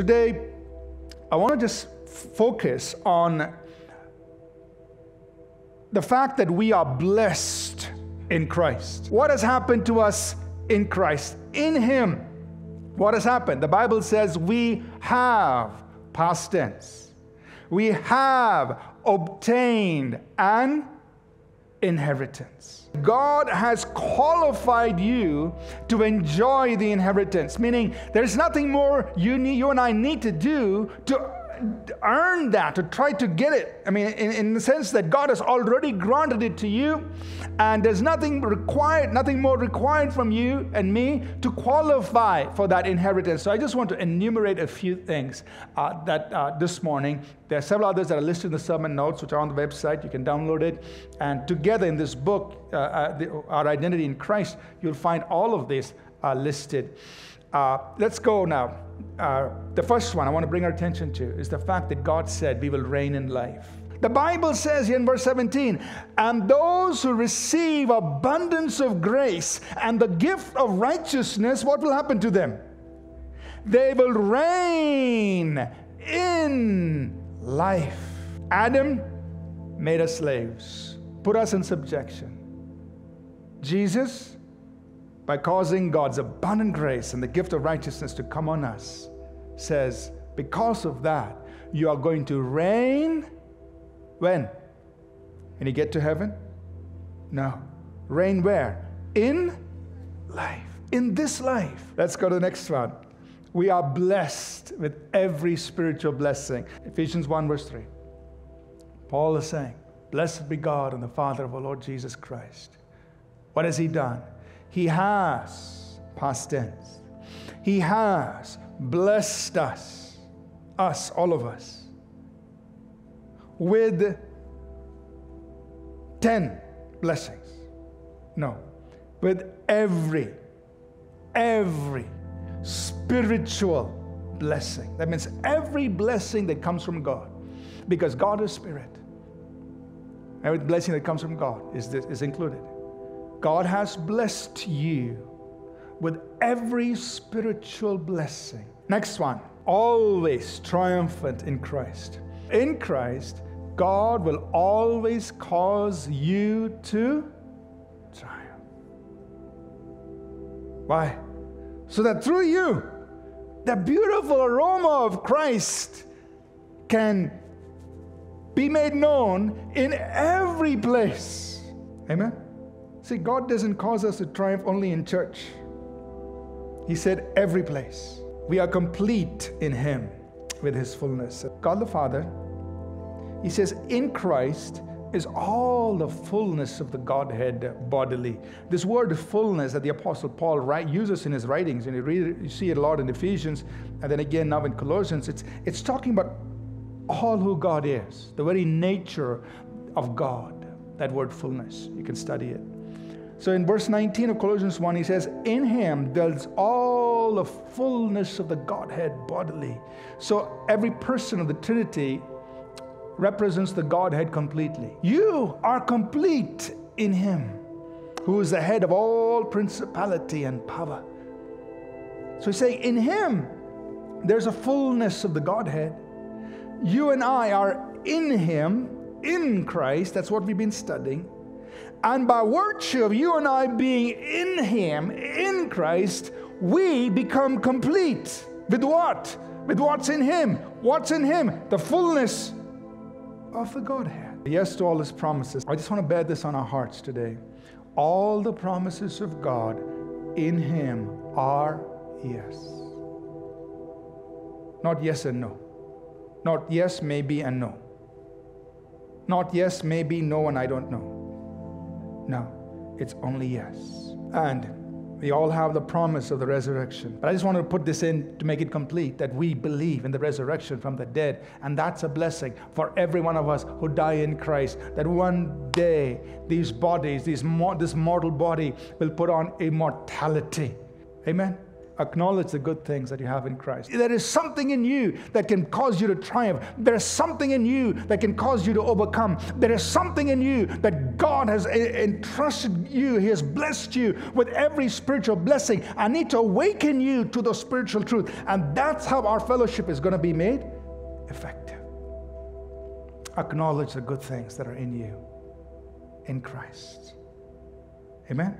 Today, I want to just focus on the fact that we are blessed in Christ. What has happened to us in Christ? In Him, what has happened? The Bible says we have, past tense, we have obtained an inheritance. God has qualified you to enjoy the inheritance, meaning there's nothing more you, need, you and I need to do to earn that, to try to get it. I mean, in, in the sense that God has already granted it to you, and there's nothing required, nothing more required from you and me to qualify for that inheritance. So I just want to enumerate a few things uh, that uh, this morning. There are several others that are listed in the sermon notes, which are on the website. You can download it. And together in this book, uh, uh the, Our Identity in Christ, you'll find all of this uh, listed. Uh, let's go now uh, the first one I want to bring our attention to is the fact that God said we will reign in life. The Bible says in verse 17, and those who receive abundance of grace and the gift of righteousness, what will happen to them? They will reign in life. Adam made us slaves, put us in subjection. Jesus by causing God's abundant grace and the gift of righteousness to come on us, says, because of that, you are going to reign when? When you get to heaven? No. Reign where? In life. In this life. Let's go to the next one. We are blessed with every spiritual blessing. Ephesians 1, verse 3. Paul is saying, Blessed be God and the Father of our Lord Jesus Christ. What has He done? He has, past tense, He has blessed us, us, all of us, with 10 blessings. No, with every, every spiritual blessing. That means every blessing that comes from God, because God is spirit. Every blessing that comes from God is, this, is included. God has blessed you with every spiritual blessing. Next one, always triumphant in Christ. In Christ, God will always cause you to triumph. Why? So that through you, the beautiful aroma of Christ can be made known in every place. Amen? See, God doesn't cause us to triumph only in church. He said, every place. We are complete in Him with His fullness. God the Father, He says, in Christ is all the fullness of the Godhead bodily. This word fullness that the Apostle Paul write, uses in his writings, and you, read you see it a lot in Ephesians, and then again now in Colossians, it's, it's talking about all who God is, the very nature of God. That word fullness. You can study it. So in verse 19 of Colossians 1, he says, In him dwells all the fullness of the Godhead bodily. So every person of the Trinity represents the Godhead completely. You are complete in him, who is the head of all principality and power. So he's saying, In him, there's a fullness of the Godhead. You and I are in him, in Christ. That's what we've been studying. And by virtue of you and I being in Him, in Christ, we become complete. With what? With what's in Him. What's in Him? The fullness of the Godhead. Yes to all His promises. I just want to bear this on our hearts today. All the promises of God in Him are yes. Not yes and no. Not yes, maybe, and no. Not yes, maybe, no, and I don't know. No, it's only yes. And we all have the promise of the resurrection. But I just wanted to put this in to make it complete that we believe in the resurrection from the dead. And that's a blessing for every one of us who die in Christ. That one day these bodies, these, this mortal body, will put on immortality. Amen? Acknowledge the good things that you have in Christ. There is something in you that can cause you to triumph. There is something in you that can cause you to overcome. There is something in you that God has entrusted you. He has blessed you with every spiritual blessing. I need to awaken you to the spiritual truth. And that's how our fellowship is going to be made effective. Acknowledge the good things that are in you in Christ. Amen.